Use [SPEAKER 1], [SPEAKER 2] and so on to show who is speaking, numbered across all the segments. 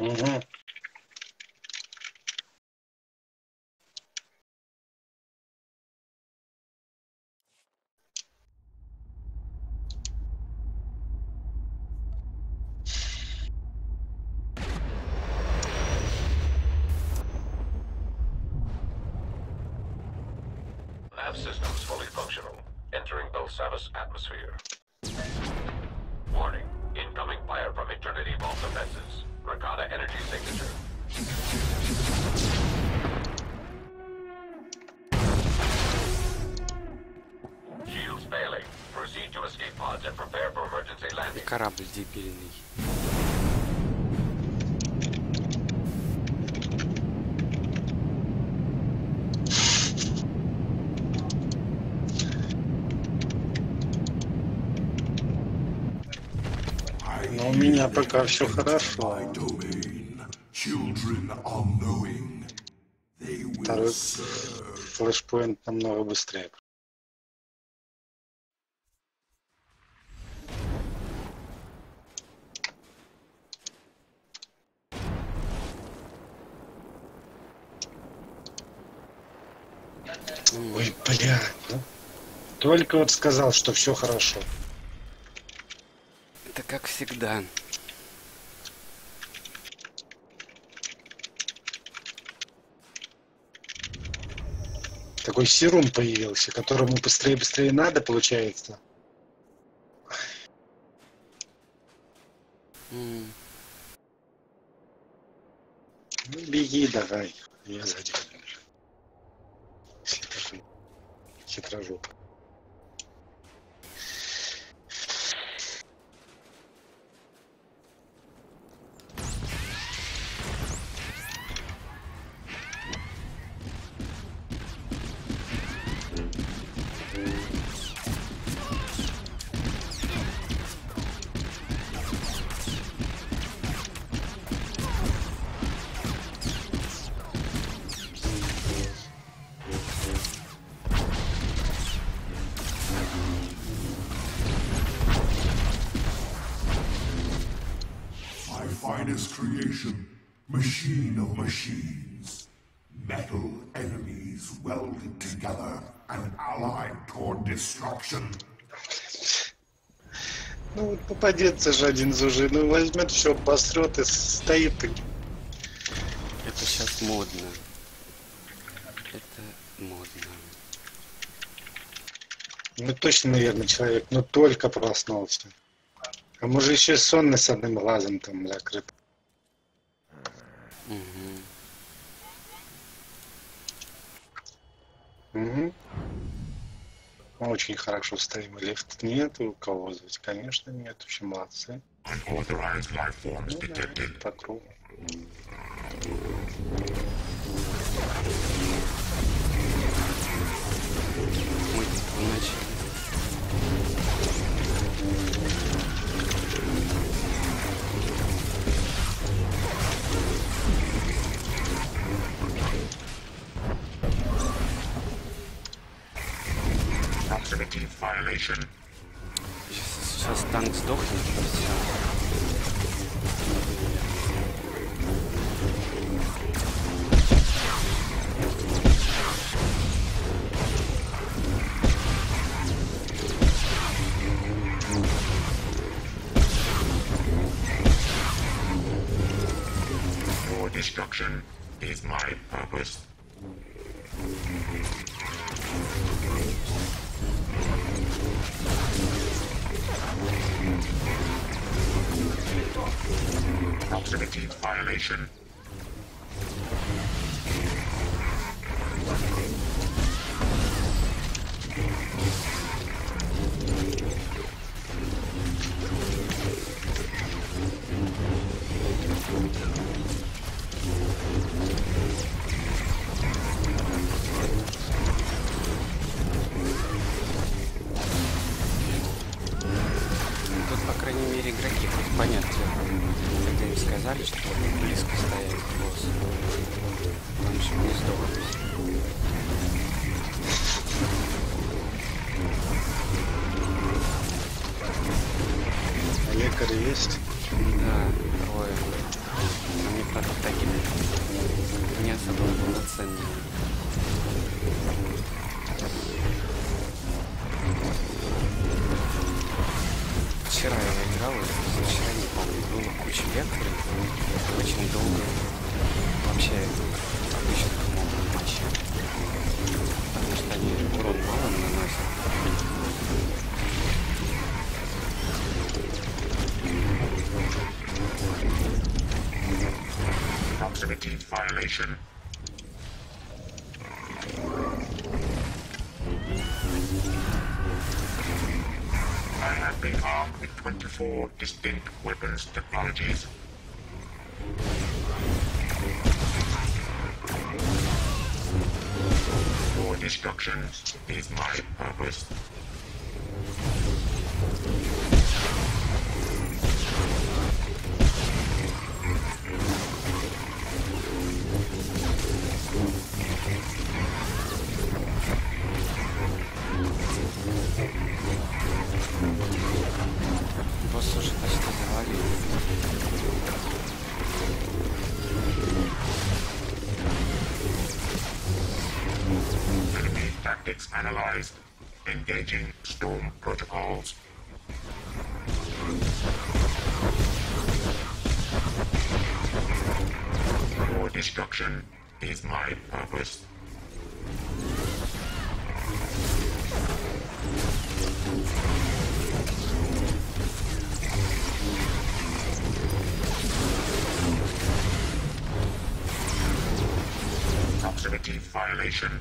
[SPEAKER 1] Mm-hmm.
[SPEAKER 2] Lab systems fully functional, entering Belsavis atmosphere. defenses. Rakata energy signature. Shields failing. Proceed to escape pods and prepare for emergency
[SPEAKER 3] И
[SPEAKER 2] landing.
[SPEAKER 3] корабль дебильный.
[SPEAKER 1] Меня пока все хорошо. Второй флешпоинт намного быстрее. Ой, бля. ну, Только вот сказал, что все хорошо.
[SPEAKER 3] Это как всегда.
[SPEAKER 1] Такой серум появился, которому быстрее-быстрее надо, получается.
[SPEAKER 3] М,
[SPEAKER 1] Ну, беги давай. Я сзади.
[SPEAKER 4] Machine of machines. Metal enemies welded together and allied toward destruction.
[SPEAKER 1] Ну вот попадется же один зужи, ну возьмет все, посрет и стоит. и-
[SPEAKER 3] Это сейчас модно. Это модно.
[SPEAKER 1] Ну точно, наверное, человек, ну только проснулся. А может еще сонный с одним глазом там закрыт. Угу. Очень хорошо стоим. Лифт нет, у кого вызвать? Конечно, нет. Очень молодцы.
[SPEAKER 4] Unauthorized life forms
[SPEAKER 1] Ну, по кругу.
[SPEAKER 3] Сейчас, сейчас танк сдохнет и все.
[SPEAKER 4] Your destruction is my purpose. Proximity violation.
[SPEAKER 3] Понятно. Когда им сказали, что близко стоять к боссу. Там не сдохнуть.
[SPEAKER 1] А лекарь есть?
[SPEAKER 3] Да, трое. Там атаки такими не особо полноценными. Вчера я играл, и вчера не было куча лекторов, очень долго вообще обычно помогут матчи. Потому что они урон мало наносят.
[SPEAKER 4] Proximity violation. 24 distinct weapons technologies. Your destruction is my purpose. Tactics analyzed. Engaging storm protocols. Your destruction is my purpose. Proximity violation.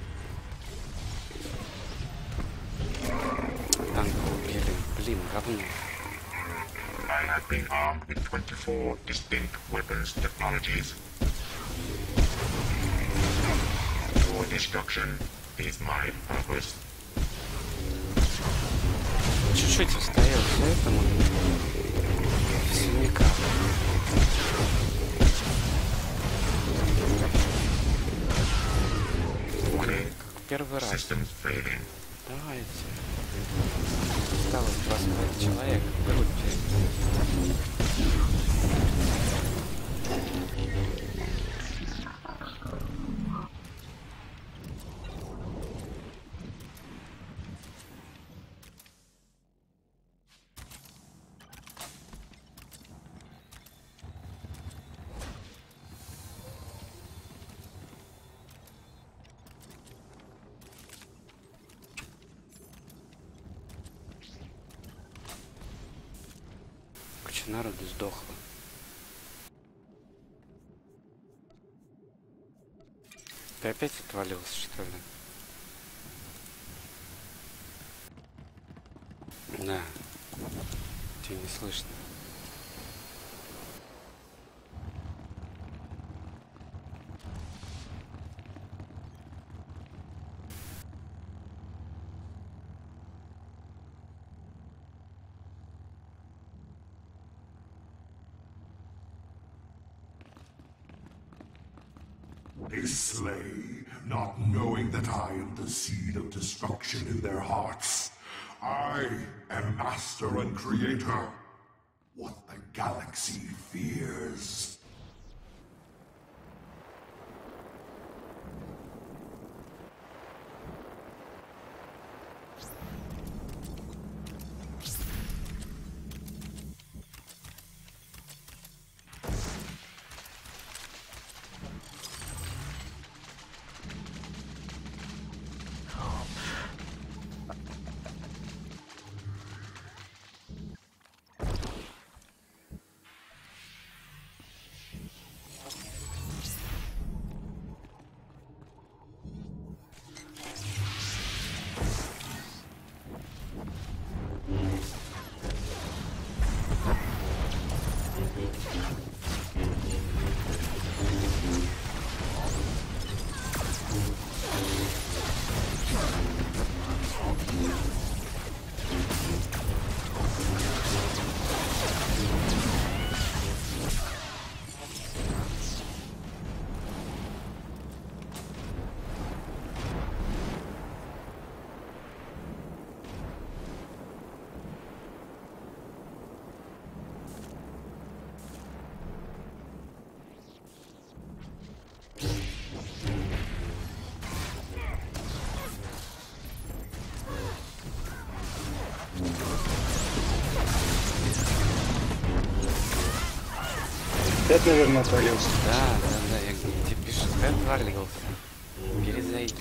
[SPEAKER 3] убили. Блин, говно.
[SPEAKER 4] I have been armed with 24 distinct weapons technologies. Your destruction is my purpose.
[SPEAKER 3] Чуть-чуть остается этому. Синяка.
[SPEAKER 4] Warning,
[SPEAKER 3] Как первый раз.
[SPEAKER 4] systems failing.
[SPEAKER 3] Давайте. Осталось 25 человек в группе. Куча народу сдохла. Ты опять отвалился, что ли? Да. Тебя не слышно.
[SPEAKER 5] I am the seed of destruction in their hearts. I am master and creator. What the galaxy fears.
[SPEAKER 1] Опять, наверное, отвалился.
[SPEAKER 3] Да, да, да, я тебе пишу, ты отвалился. Перезайди.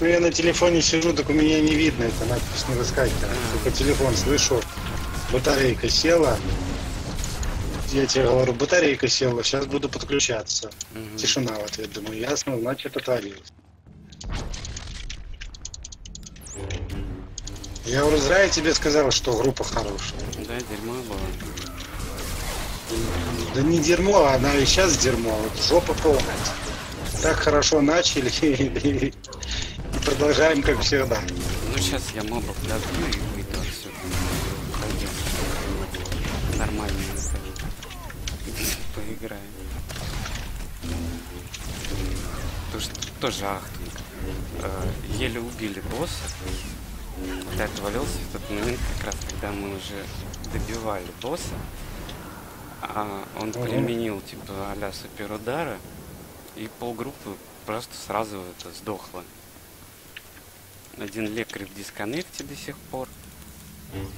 [SPEAKER 1] Ну, я на телефоне сижу, так у меня не видно, это надпись не выскакивает. Только телефон слышу, батарейка села. Я тебе говорю, батарейка села, сейчас буду подключаться.
[SPEAKER 3] Мгм.
[SPEAKER 1] Тишина в ответ, думаю, ясно, значит отвалилось. Я говорю, зря я тебе сказал, что группа хорошая.
[SPEAKER 3] Да, дерьмо было.
[SPEAKER 1] Да не дерьмо, она и сейчас дерьмо, вот жопа полная. Так хорошо начали и, продолжаем как всегда.
[SPEAKER 3] Ну, сейчас я мобов добью и выйду отсюда. Пойдем. Нормально поиграем. Тут тоже ахтунг. Э, еле убили босса. Вот я отвалился в тот момент, как раз когда мы уже добивали босса. А он
[SPEAKER 1] Ага.
[SPEAKER 3] применил типа а-ля суперудара. И полгруппы просто сразу это сдохло. Один лекарь в дисконнекте до сих пор.
[SPEAKER 1] Лекар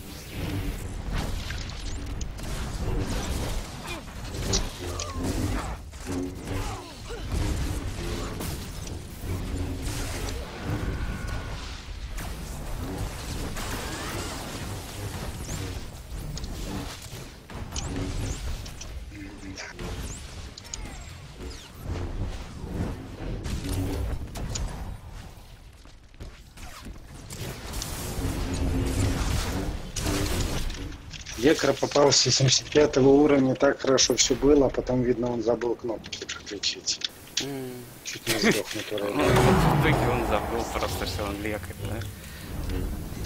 [SPEAKER 1] попал с 75 уровня, так хорошо все было, а потом, видно, он забыл кнопки подключить.
[SPEAKER 3] М.
[SPEAKER 1] Чуть не сдох натурально.
[SPEAKER 3] Ну, он забыл просто, что он лекарь, да?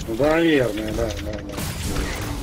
[SPEAKER 1] Ну, Наверное, да, да, да.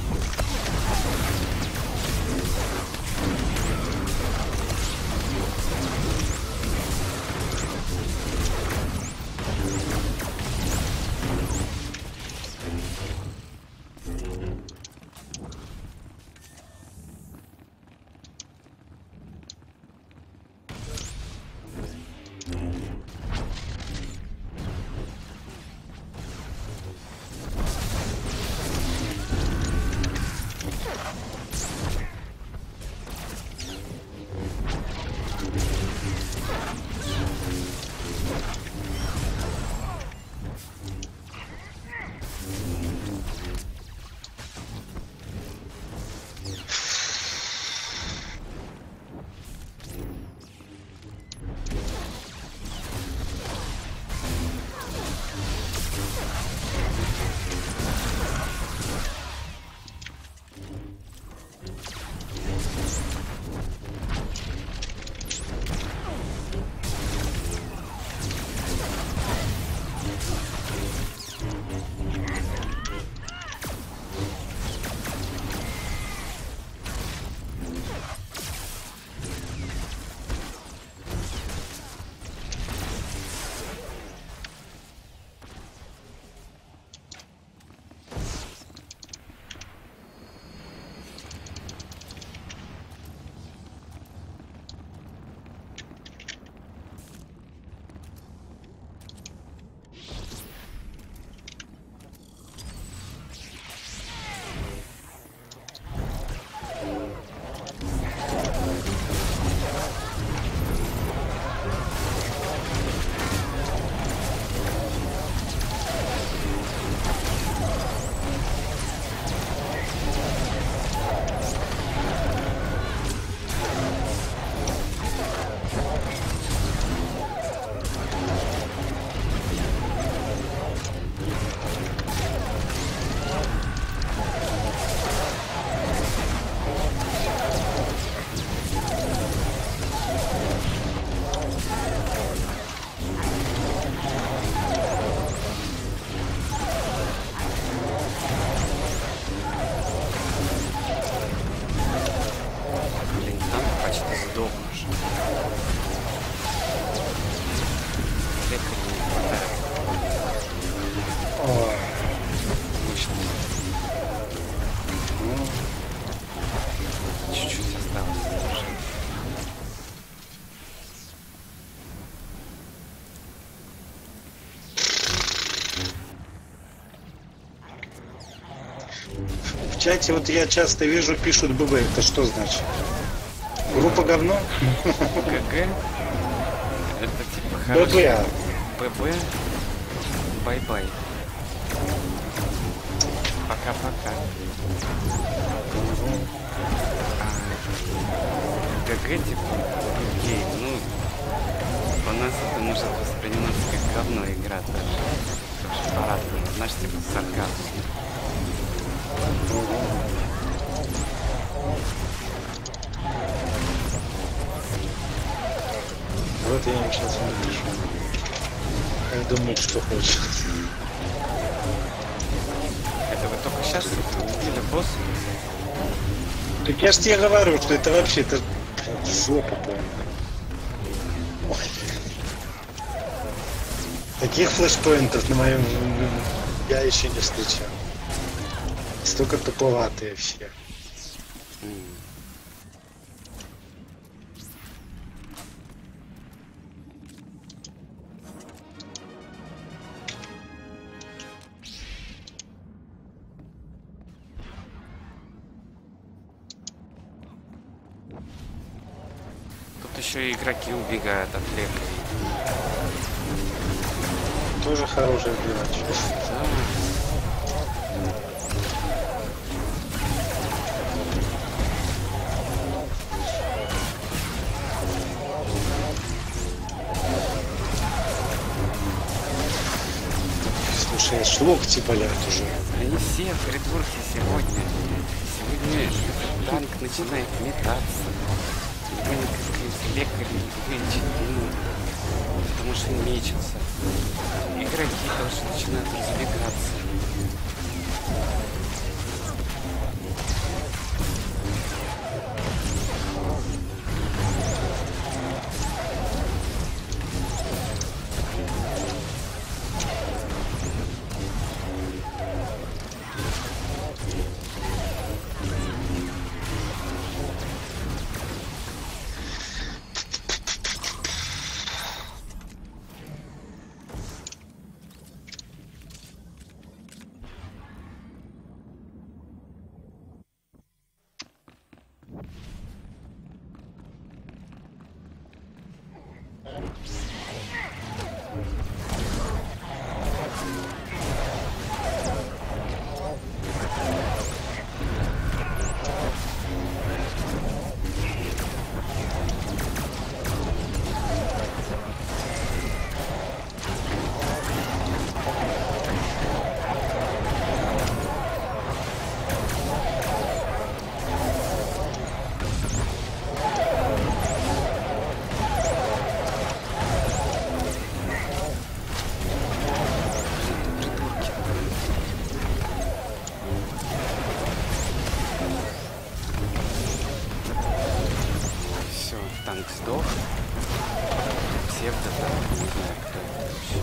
[SPEAKER 1] Чате вот я часто вижу, пишут BB. Это что значит? Группа говно?
[SPEAKER 3] GG. Это типа
[SPEAKER 1] BB.
[SPEAKER 3] хорошо. BB. Bye-bye. Пока-пока. А GG типа game, ну по нас это может восприниматься как говно игра даже. По-разному. Знаешь, типа с сарказмом.
[SPEAKER 1] Вот я им сейчас напишу. Как думают, что хочет.
[SPEAKER 3] Это вы только сейчас увидели босс?
[SPEAKER 1] Так я ж тебе говорю, что это вообще это жопа полная. Таких флешпоинтов на моем я еще не встречал. Столько туповатые все.
[SPEAKER 3] Тут еще и игроки убегают от лекарей.
[SPEAKER 1] Тоже хорошая передача.
[SPEAKER 3] Да.
[SPEAKER 1] Аж локти болят уже.
[SPEAKER 3] Они все придурки сегодня. Сегодня этот танк начинает метаться. Его никакой лекарь не вылечить не может. Потому что мечется. Игроки тоже начинают разбегаться. Псевдо танк, не знаю, кто это вообще.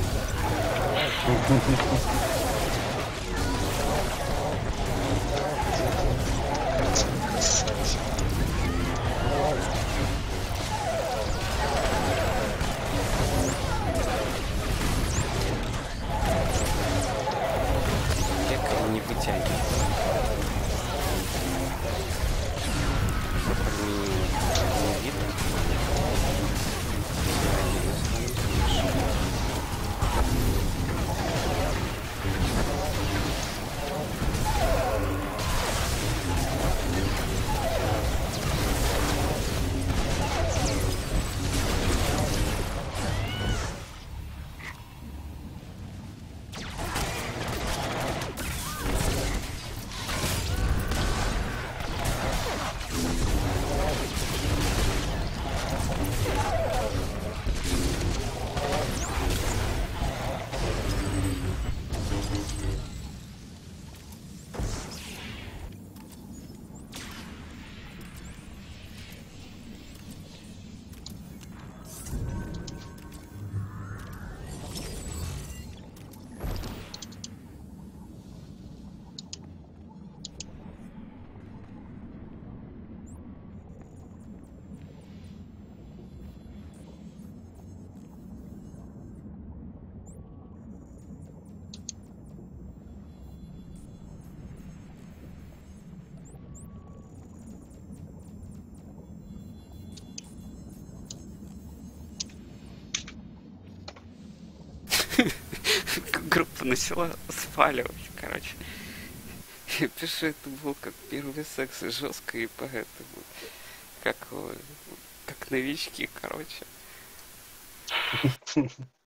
[SPEAKER 3] Начала спаливать, короче. Я пишу, это был как первый секс, и жестко, и поэтому, как, его, как новички, короче.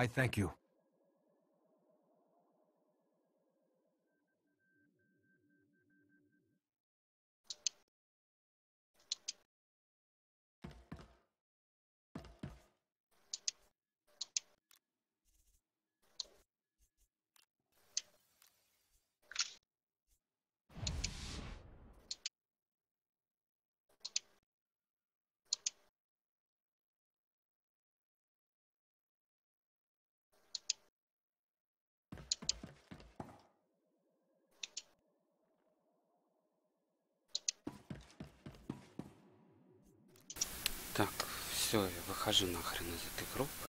[SPEAKER 6] I thank you.
[SPEAKER 3] Так, все, я выхожу нахрен из этой группы.